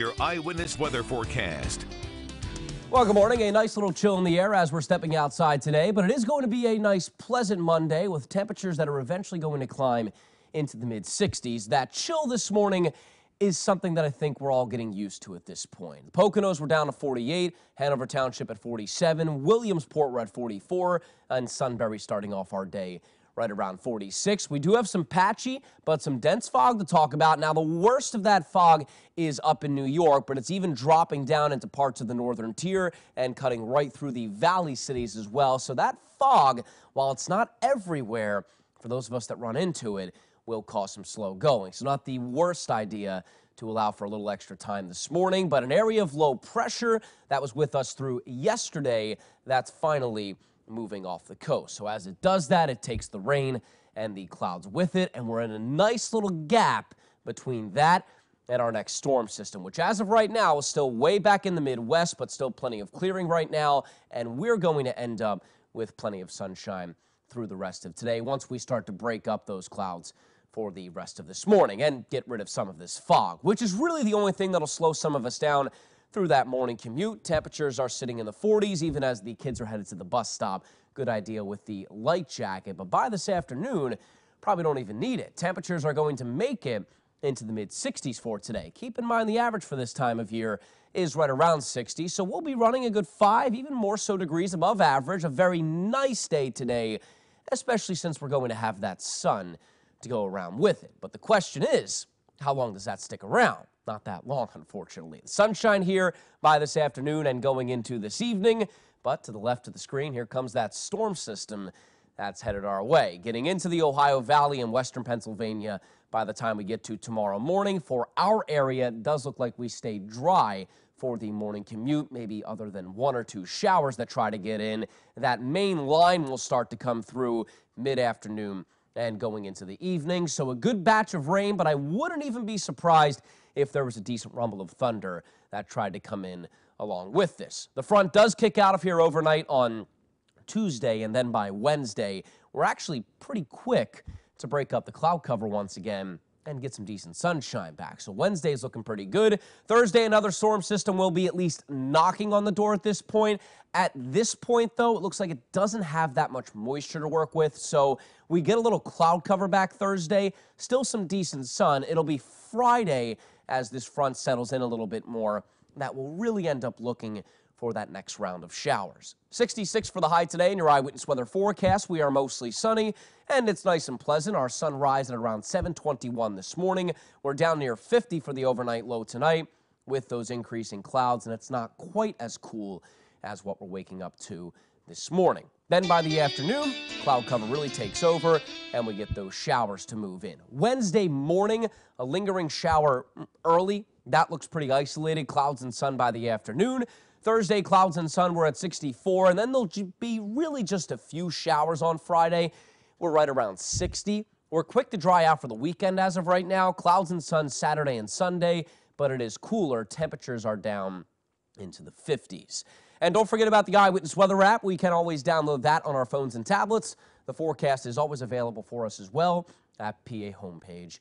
Your eyewitness weather forecast. Well, good morning. A nice little chill in the air as we're stepping outside today, but it is going to be a nice, pleasant Monday with temperatures that are eventually going to climb into the mid 60s. That chill this morning is something that I think we're all getting used to at this point. The Poconos were down to 48, Hanover Township at 47, Williamsport were at 44, and Sunbury starting off our day right around 46. We do have some patchy, but some dense fog to talk about. Now, the worst of that fog is up in New York, but it's even dropping down into parts of the northern tier and cutting right through the valley cities as well. So that fog, while it's not everywhere, for those of us that run into it, will cause some slow going. So not the worst idea to allow for a little extra time this morning, but an area of low pressure that was with us through yesterday that's finally moving off the coast. So as it does that, it takes the rain and the clouds with it, and we're in a nice little gap between that and our next storm system, which as of right now is still way back in the Midwest, but still plenty of clearing right now, and we're going to end up with plenty of sunshine through the rest of today once we start to break up those clouds for the rest of this morning and get rid of some of this fog, which is really the only thing that'll slow some of us down through that morning commute. Temperatures are sitting in the 40s even as the kids are headed to the bus stop. Good idea with the light jacket, but by this afternoon, probably don't even need it. Temperatures are going to make it into the mid 60s for today. Keep in mind the average for this time of year is right around 60, so we'll be running a good five, even more so degrees above average. A very nice day today, especially since we're going to have that sun to go around with it. But the question is, how long does that stick around? Not that long, unfortunately. The sunshine here by this afternoon and going into this evening. But to the left of the screen, here comes that storm system that's headed our way. Getting into the Ohio Valley and western Pennsylvania by the time we get to tomorrow morning. For our area, it does look like we stay dry for the morning commute, maybe other than one or two showers that try to get in. That main line will start to come through mid-afternoon and going into the evening. So a good batch of rain, but I wouldn't even be surprised if there was a decent rumble of thunder that tried to come in along with this. The front does kick out of here overnight on Tuesday, and then by Wednesday, we're actually pretty quick to break up the cloud cover once again and get some decent sunshine back. So Wednesday is looking pretty good. Thursday, another storm system will be at least knocking on the door at this point. At this point, though, it looks like it doesn't have that much moisture to work with. So we get a little cloud cover back Thursday, still some decent sun. It'll be Friday as this front settles in a little bit more. That will really end up looking for that next round of showers. 66 for the high today in your eyewitness weather forecast. We are mostly sunny and it's nice and pleasant. Our sunrise at around 721 this morning. We're down near 50 for the overnight low tonight with those increasing clouds and it's not quite as cool as what we're waking up to this morning. Then by the afternoon, cloud cover really takes over and we get those showers to move in. Wednesday morning, a lingering shower early. That looks pretty isolated. Clouds and sun by the afternoon. Thursday, clouds and sun were at 64, and then there'll be really just a few showers on Friday. We're right around 60. We're quick to dry out for the weekend as of right now. Clouds and sun Saturday and Sunday, but it is cooler. Temperatures are down into the 50s. And don't forget about the Eyewitness Weather app. We can always download that on our phones and tablets. The forecast is always available for us as well at pahomepage.com.